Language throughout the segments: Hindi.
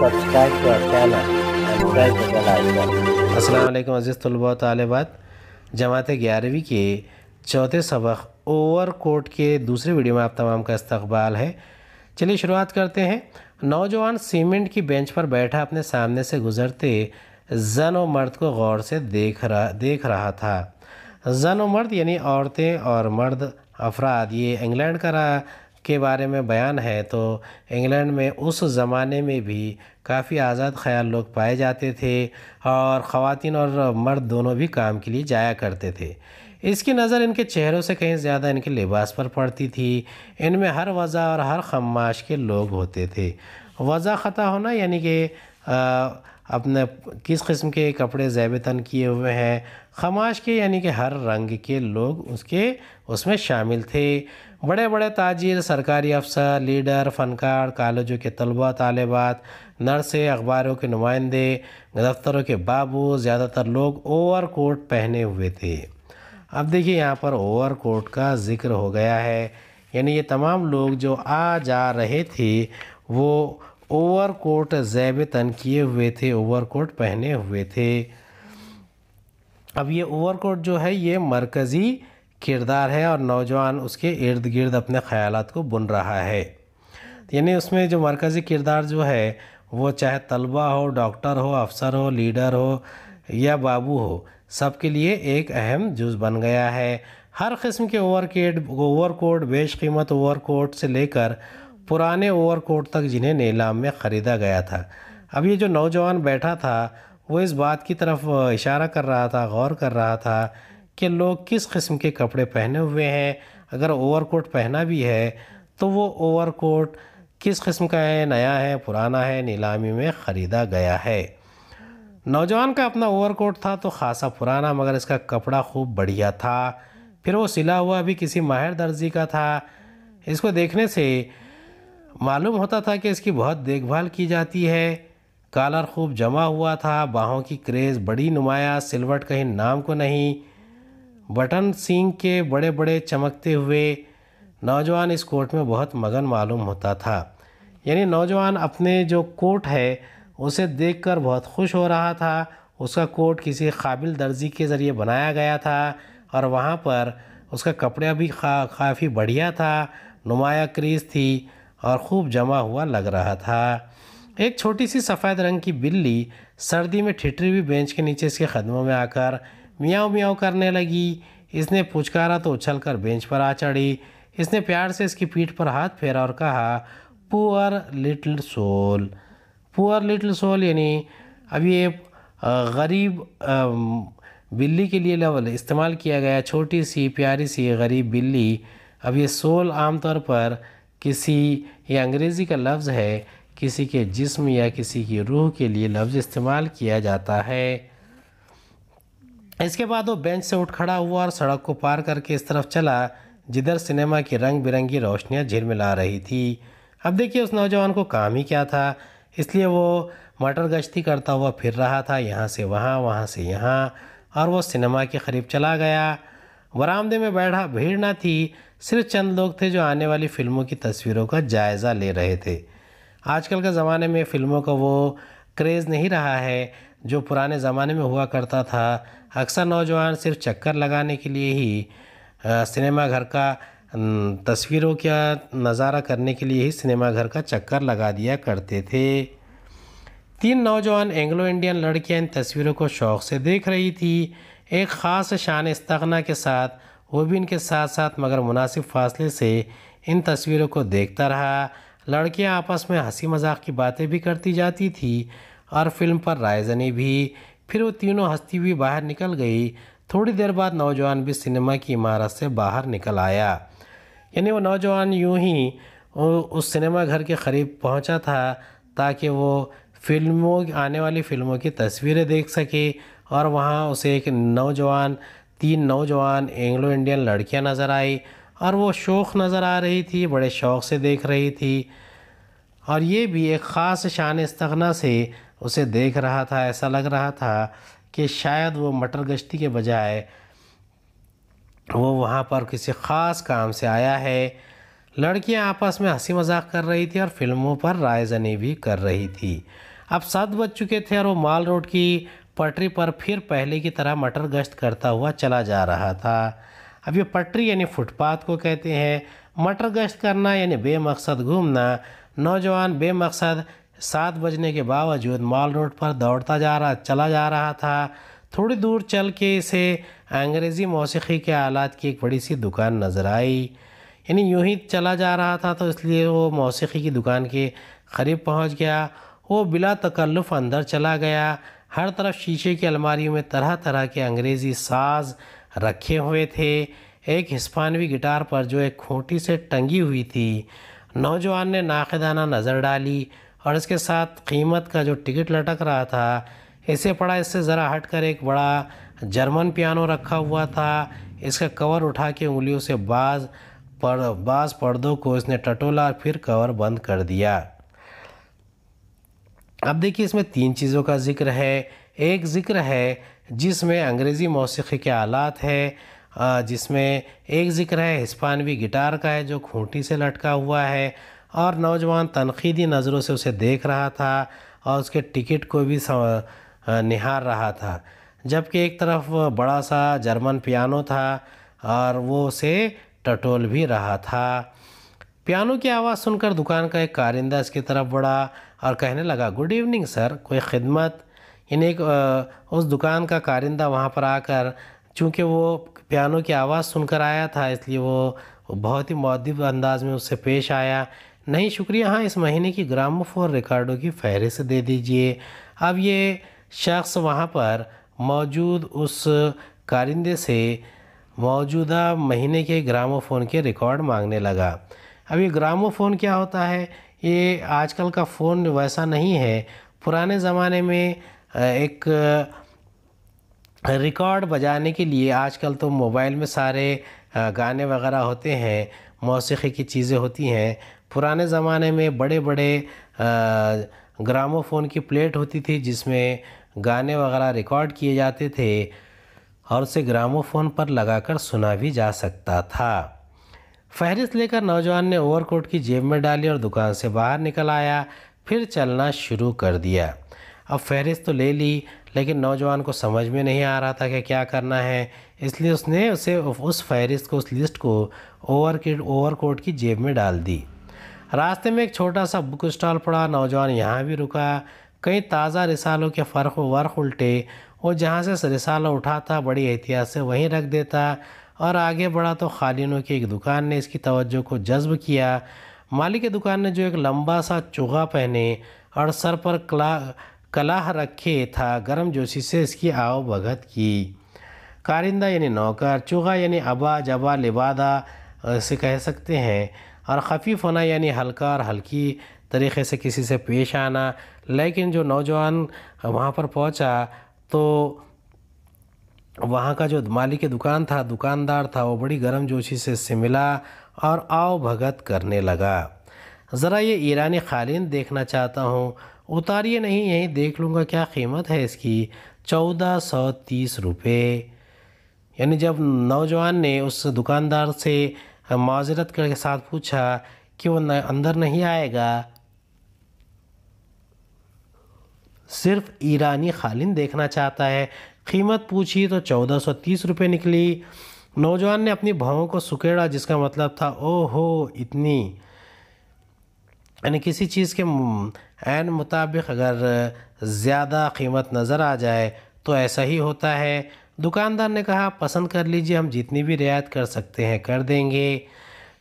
subscribe to. असलम अज़ीज़ तलबा तालबात जमात ग्यारहवीं के चौथे सबक ओवर कोट के दूसरे वीडियो में आप तमाम का इस्तकबाल है। चलिए शुरुआत करते हैं। नौजवान सीमेंट की बेंच पर बैठा अपने सामने से गुज़रते जन और मर्द को गौर से देख रहा देख रहा था। जन और मर्द यानी औरतें और मर्द, अफराद, ये इंग्लैंड का के बारे में बयान है तो इंग्लैंड में उस ज़माने में भी काफ़ी आज़ाद ख्याल लोग पाए जाते थे और ख़वान और मर्द दोनों भी काम के लिए जाया करते थे। इसकी नज़र इनके चेहरों से कहीं ज़्यादा इनके लिबास पर पड़ती थी। इनमें हर वज़ा और हर खमाश के लोग होते थे। वज़ा ख़ता होना यानी कि अपने किस किस्म के कपड़े ज़ैब तन किए हुए हैं खमाश के यानी कि हर रंग के लोग उसके उसमें शामिल थे। बड़े बड़े ताजिर, सरकारी अफसर, लीडर, फ़नकार, कॉलेजों के तलबा, तालबात, नर्सें, अखबारों के नुमाइंदे, दफ्तरों के बाबू, ज़्यादातर लोग ओवर कोट पहने हुए थे। अब देखिए यहाँ पर ओवर कोट का ज़िक्र हो गया है। यानी ये तमाम लोग जो आ जा रहे थे, वो ओवर कोट जैब तन किए हुए थे ओवर कोट पहने हुए थे। अब ये ओवर कोट जो है, ये मरकज़ी किरदार है और नौजवान उसके इर्द गिर्द अपने ख्याल को बुन रहा है। यानी उसमें जो मरकज़ी किरदार जो है, वो चाहे तलबा हो, डॉक्टर हो, अफसर हो, लीडर हो या बाबू हो, सबके लिए एक अहम जुज बन गया है। हर किस्म के ओवर केट ओवर कोट बेश कीमत ओवर कोट से लेकर पुराने ओवर कोट तक जिन्हें नीलाम में ख़रीदा गया था। अब ये जो नौजवान बैठा था, वो इस बात की तरफ़ इशारा कर रहा था, गौर कर रहा था कि लोग किस किस्म के कपड़े पहने हुए हैं। अगर ओवर कोट पहना भी है तो वो ओवर कोट किस किस्म का है? नया है, पुराना है, नीलामी में ख़रीदा गया है। नौजवान का अपना ओवर कोट था तो ख़ासा पुराना, मगर इसका कपड़ा खूब बढ़िया था। फिर वो सिला हुआ भी किसी माहिर दर्जी का था। इसको देखने से मालूम होता था कि इसकी बहुत देखभाल की जाती है। कालर खूब जमा हुआ था, बाहों की क्रेज़ बड़ी नुमाया, सिलवट कहीं नाम को नहीं। बटन सींग के बड़े बड़े चमकते हुए नौजवान इस कोट में बहुत मगन मालूम होता था। यानी नौजवान अपने जो कोट है, उसे देखकर बहुत खुश हो रहा था। उसका कोट किसी काबिल दर्जी के ज़रिए बनाया गया था और वहाँ पर उसका कपड़ा भी काफ़ी बढ़िया था, नुमाया क्रीज थी और खूब जमा हुआ लग रहा था। एक छोटी सी सफ़ेद रंग की बिल्ली सर्दी में ठिठरी हुई बेंच के नीचे इसके कदमों में आकर मियाँ मियाँ करने लगी। इसने पुचकारा तो उछल कर बेंच पर आ चढ़ी। इसने प्यार से इसकी पीठ पर हाथ फेरा और कहा, poor little soul. Poor little soul यानी अब ये गरीब बिल्ली के लिए लेवल इस्तेमाल किया गया। छोटी सी, प्यारी सी गरीब बिल्ली। अब ये सोल आमतौर पर किसी, ये अंग्रेज़ी का लफ्ज़ है, किसी के जिस्म या किसी की रूह के लिए लफ्ज़ इस्तेमाल किया जाता है। इसके बाद वो बेंच से उठ खड़ा हुआ और सड़क को पार करके इस तरफ़ चला, जिधर सिनेमा की रंग बिरंगी रोशनियाँ झिलमिला रही थी। अब देखिए, उस नौजवान को काम ही क्या था। इसलिए वो मटर गश्ती करता हुआ फिर रहा था, यहाँ से वहाँ वहाँ से यहाँ, और वो सिनेमा के करीब चला गया। बरामदे में बैठा, भीड़ ना थी, सिर्फ़ चंद लोग थे जो आने वाली फ़िल्मों की तस्वीरों का जायज़ा ले रहे थे। आजकल के ज़माने में फ़िल्मों का वो क्रेज़ नहीं रहा है जो पुराने ज़माने में हुआ करता था। अक्सर नौजवान सिर्फ़ चक्कर लगाने के लिए ही सिनेमा घर का तस्वीरों का नज़ारा करने के लिए ही सिनेमा घर का चक्कर लगा दिया करते थे। तीन नौजवान एंग्लो इंडियन लड़कियाँ इन तस्वीरों को शौक़ से देख रही थी। एक ख़ास शान इस्तगना के साथ, वो भी इनके साथ साथ मगर मुनासिब फासले से इन तस्वीरों को देखता रहा। लड़कियाँ आपस में हँसी मज़ाक की बातें भी करती जाती थी और फ़िल्म पर रायजनी भी। फिर वो तीनों हंसती हुई बाहर निकल गई। थोड़ी देर बाद नौजवान भी सिनेमा की इमारत से बाहर निकल आया। यानी वो नौजवान यूँ ही उस सिनेमा घर के करीब पहुँचा था ताकि वो फ़िल्मों, आने वाली फ़िल्मों की तस्वीरें देख सके और वहाँ उसे एक नौजवान, तीन नौजवान एंग्लो इंडियन लड़कियाँ नज़र आई और वो शौक़ नज़र आ रही थी, बड़े शौक़ से देख रही थी। और ये भी एक ख़ास शान इस्तगना से उसे देख रहा था, ऐसा लग रहा था कि शायद वो मटर गश्ती के बजाय वो वहाँ पर किसी ख़ास काम से आया है। लड़कियाँ आपस में हँसी मज़ाक कर रही थी और फ़िल्मों पर राय जनी भी कर रही थी। अब सात बज चुके थे और वो माल रोड की पटरी पर फिर पहले की तरह मटर गश्त करता हुआ चला जा रहा था। अब ये पटरी यानी फुटपाथ को कहते हैं। मटर गश्त करना यानी बेमकसद घूमना। नौजवान बेमकसद सात बजने के बावजूद मॉल रोड पर दौड़ता जा रहा, चला जा रहा था। थोड़ी दूर चल के इसे अंग्रेज़ी मौसीकी के आलात की एक बड़ी सी दुकान नज़र आई। यानी यूँ ही चला जा रहा था तो इसलिए वो मौसीकी की दुकान के करीब पहुँच गया। वो बिला तकल्लुफ़ अंदर चला गया। हर तरफ़ शीशे की अलमारियों में तरह तरह के अंग्रेज़ी साज रखे हुए थे। एक हिस्पानवी गिटार पर जो एक खूंटी से टंगी हुई थी। नौजवान ने नाकदाना नज़र डाली और इसके साथ कीमत का जो टिकट लटक रहा था, इसे पड़ा। इससे ज़रा हटकर एक बड़ा जर्मन पियानो रखा हुआ था। इसका कवर उठा के उंगलियों से बाज पर, बाज पर्दों को इसने टटोला और फिर कवर बंद कर दिया। अब देखिए इसमें तीन चीज़ों का ज़िक्र है। एक ज़िक्र है जिसमें अंग्रेज़ी मौसीकी के आलात है जिसमें एक ज़िक्र है हिस्पानवी गिटार का है जो खूंटी से लटका हुआ है और नौजवान तनकीदी नज़रों से उसे देख रहा था और उसके टिकट को भी निहार रहा था। जबकि एक तरफ़ बड़ा सा जर्मन पियानो था और वो उसे टटोल भी रहा था। पियानो की आवाज़ सुनकर दुकान का एक कारिंदा इसकी तरफ़ बढ़ा और कहने लगा, गुड इवनिंग सर, कोई खिदमत? इन एक उस दुकान का कारिंदा वहाँ पर आकर, चूँकि वो पियानो की आवाज़ सुनकर आया था, इसलिए वो बहुत ही मौदब अंदाज में उससे पेश आया। नहीं, शुक्रिया हाँ इस महीने की ग्रामोफोन रिकॉर्डों की फहरिस्त दे दीजिए। अब ये शख्स वहाँ पर मौजूद उस कारिंदे से मौजूदा महीने के ग्रामोफोन के रिकॉर्ड मांगने लगा। अब ये ग्रामोफोन क्या होता है? ये आजकल का फ़ोन वैसा नहीं है। पुराने ज़माने में एक रिकॉर्ड बजाने के लिए आजकल तो मोबाइल में सारे गाने वगैरह होते हैं, मौसीकी की चीज़ें होती हैं। पुराने ज़माने में बड़े बड़े ग्रामोफोन की प्लेट होती थी जिसमें गाने वगैरह रिकॉर्ड किए जाते थे और उसे ग्रामोफोन पर लगाकर सुना भी जा सकता था। फहरिस्त लेकर नौजवान ने ओवरकोट की जेब में डाली और दुकान से बाहर निकल आया, फिर चलना शुरू कर दिया। अब फहरिस्त तो ले ली, लेकिन नौजवान को समझ में नहीं आ रहा था कि क्या करना है। इसलिए उसने उसे उस फहरिस्त को, उस लिस्ट को ओवर के ओवरकोट की जेब में डाल दी। रास्ते में एक छोटा सा बुक स्टॉल पड़ा, नौजवान यहाँ भी रुका। कई ताज़ा रिसालों के फ़र्क, वर्क उल्टे, वो जहाँ से रिसाला उठाता बड़ी एहतियात से वहीं रख देता। और आगे बढ़ा तो खालिनों की एक दुकान ने इसकी तवज्जो को जज्ब किया। मालिक की दुकान ने जो एक लंबा सा चुगा पहने और सर पर कला कलाह रखे था। गर्म जोशी से इसकी आओ भगत की। कारिंदा यानी नौकर, चुगा यानी अबा, जबा, लिबादा इसे कह सकते हैं। और खफीफ होना यानी हल्का और हल्की तरीक़े से किसी से पेश आना। लेकिन जो नौजवान वहाँ पर पहुँचा तो वहाँ का जो मालिक दुकान था, दुकानदार था, वो बड़ी गर्म जोशी से इससे मिला और आओ भगत करने लगा। ज़रा ये ईरानी खालिन देखना चाहता हूँ। उतारिए नहीं, यहीं देख लूँगा क्या कीमत है इसकी। चौदह सौ तीस रुपये यानी जब नौजवान ने उस दुकानदार से माजरत के साथ पूछा कि वो अंदर नहीं आएगा। सिर्फ़ ईरानी खालिन देखना चाहता है। कीमत पूछी तो चौदह सौ तीस रुपये निकली। नौजवान ने अपनी भावों को सुकेड़ा, जिसका मतलब था, ओहो, इतनी। यानी किसी चीज़ के एन मुताबिक अगर ज़्यादा कीमत नज़र आ जाए तो ऐसा ही होता है। दुकानदार ने कहा, पसंद कर लीजिए, हम जितनी भी रियायत कर सकते हैं, कर देंगे।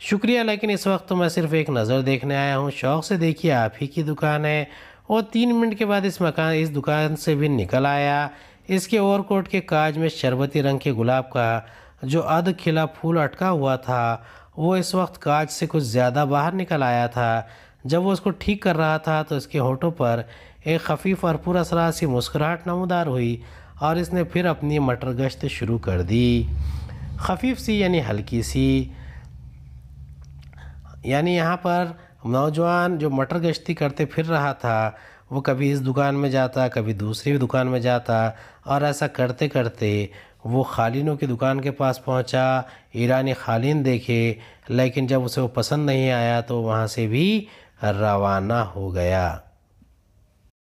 शुक्रिया, लेकिन इस वक्त तो मैं सिर्फ़ एक नज़र देखने आया हूँ। शौक़ से देखिए, आप ही की दुकान है। और तीन मिनट के बाद इस मकान, इस दुकान से भी निकल आया। इसके ओवरकोट के काज में शरबती रंग के गुलाब का जो अध खिला फूल अटका हुआ था, वो इस वक्त काज से कुछ ज़्यादा बाहर निकल आया था। जब वो उसको ठीक कर रहा था तो इसके होठों पर एक खफीफ और पूरा सरा सी मुस्कुराहट नमदार हुई और इसने फिर अपनी मटर गश्त शुरू कर दी। खफीफ सी यानी हल्की सी। यानी यहाँ पर नौजवान जो मटर गश्ती करते फिर रहा था, वो कभी इस दुकान में जाता, कभी दूसरी दुकान में जाता और ऐसा करते करते वो खालिनों की दुकान के पास पहुँचा, ईरानी खालिन देखे, लेकिन जब उसे वो पसंद नहीं आया तो वहाँ से भी रवाना हो गया।